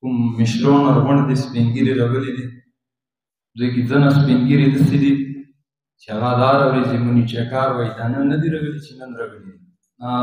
کوم مشلون او غونډ دي سپینګیري راغلي دي دوی کې ځنه سپینګیري د سړي چې هغه دار ورې چې مونږ چې کار وای دا نن نه دی راغلي چې نن راغلي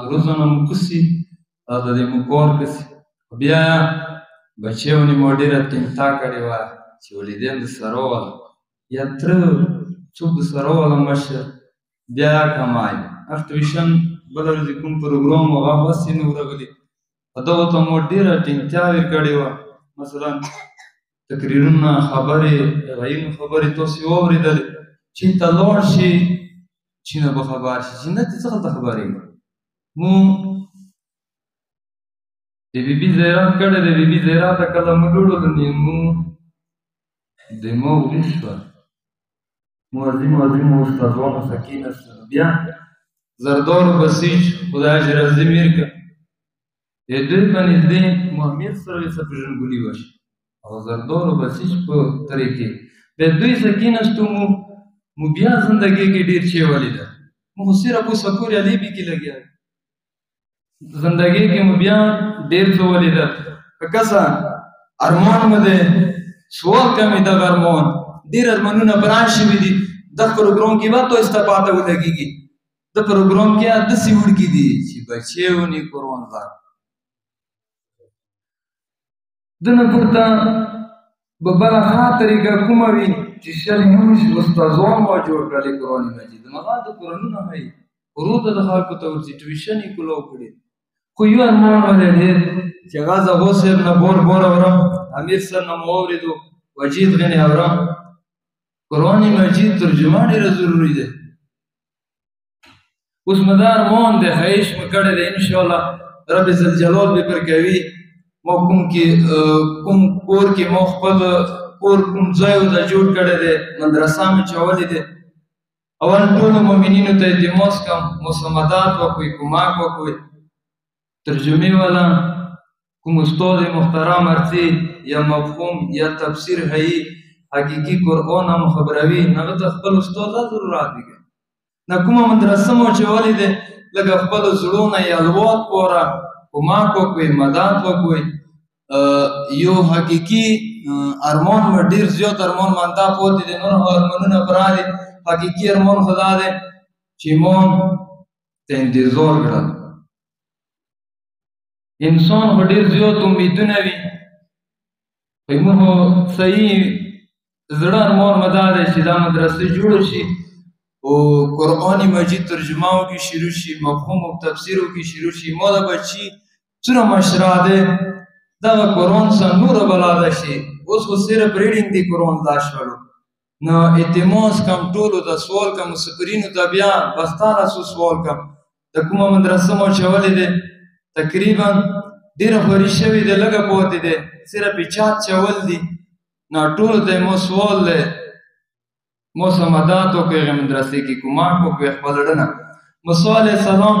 د روزنه مو کوسي دا د دې مو کور کوسي بیا بچیونی مو ډیره تمتا کړې وه چې ولیدین د سره وه یا تر څوک د سره وه مشر بیا کمای اخت ویشن بل ورځ کوم پروګرام هغه بس نه ورغلی په دغو ته مو ډېره ټینګتیاوې کړې وه مثلا تقریرونه خبرې غیرو خبرې تاسو واورېدل چې ته لاړ شي چې نه به خبر شي چې نه ته څه ته خبرې مو د بی بی زیرات کړه د بی بی زیرات کله مډوړو د نیمو د مو وښه معظم معظم استادانو سکین استاد بیا زردور بسیج خدای جل عظیم ورکه د دوی په نږدې مهمیر سره یې سپیژن ګلی وش او زردور بسیج په طریقې د دوی سکین استمو مو بیا زندګی کې ډیر شی ولیدا مو صرف اوس پورې علی بي کې لګیا زندگی کې مو بیا ډیر څه ولیدل کسا ارمان مو دی سوال کمی دا ارمان ډیر ارمانونه بران شوي دي د پروګرام کې وخت استفاده ولګيږي د پروګرام کې د سیوړ کې دي چې بچیو نه قرآن ځان دنه پورته به بل ښه طریقه کومه وي چې شل یوش استادوان ما جوړ کړل قرآن مجید مغا د قرآنونه هي ورو ته د خلکو ته ورځي ټویشن یې کولو کړي خو یو ارمان ولې دی چې هغه زه هو سر نه بور بور اورم امیر سر نه موریدو وجید غنی اورم قرآن مجید ترجمه ډیره ضروری ده اوس مدار مون د خیش په کړه د ان شاء الله رب عزت جلال به پر کوي مو کوم کې کوم کور کې مو خپل کور کوم ځای او ځای جوړ کړی دی مدرسه مې چولې دی اول ټول مؤمنینو ته د موسکم مسمدات او کوی کوماک او کوی ترجمه والا کوم استاد محترم ارتي یا مفهوم یا تفسیر هي حقيقي قران هم خبروي نه ته خپل استاد ضرورت دي نه کومه مدرسه مو چې ولې ده لکه خپل زړونه یا لوات پورا کمک وکوي مدد وکوي یو حقيقي ارمان مې ډیر زیات ارمان مانتا پوتې دي نور ارمانونه برا دي حقيقي ارمان خدا ده چې مون ته انتظار کړم انسان خو ډیر زیات امیدونه وي په موږ صحیح زړه ارمان مدا دی چې دا مدرسې جوړ شي او قرآن مجید ترجمه او کې شروع شي مفهوم او تفسیر او کې شروع شي ما دا بچي څومره مشرا دی دا قرآن سره نور بلاده شي اوس خو صرف ریډینګ دی قرآن دا شولو نو اعتماد کم ټولو ته سوال کم مسافرینو ته بیا بختانه سو سوال کم د کومه مدرسه مو چولې ده تقریبا ډیر خوري شوی دی لګه پوتې ده صرف چات چول دي نو ټولو ته مو سوال ده مو سماداتو کې مدرسې کې کومه کو په خپل ډنه مسوال سلام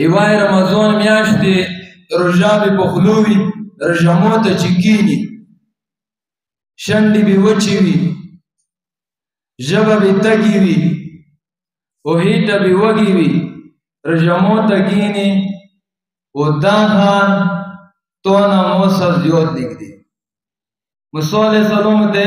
ایوای رمضان میاشت دی روژه به په خلو وي رژمو ته چې کینی شنډې به وچې وي ژبه به تږي وي اوهې ته به وږي وي رژمو ته کینی او دا خان تونه موسر زیوت لیک دی مصالح سلام ته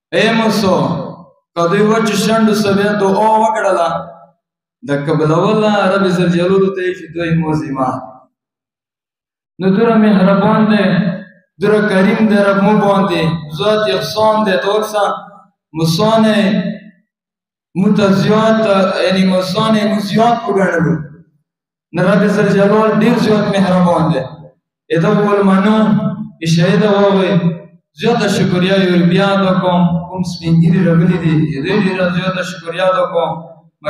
اے مسو کدی وچ شند سوی تو او وکړلا د قبل ولا رب زل جلال ته چې دوی موزما نو در مهربان دی در کریم دی رب مو باندې ذات احسان دی توسا مسانه موږ ته زیات یعنی مزان موږ زیات وګڼلو نه رب سر جلال ډیر زیات مهربان دی اته ول منو اشاره دا ووي زیات شکریا یو بیا دا کوم کوم سپینګری رغلی دی ډیر ډیر زیات شکریا دا کوم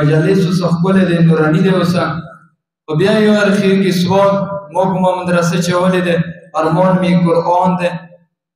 مجلس څخه خپل دی نورانی دی اوسه او بیا یو اخر کې سوال موږ مدرسې چولې ده ارمان می قران ده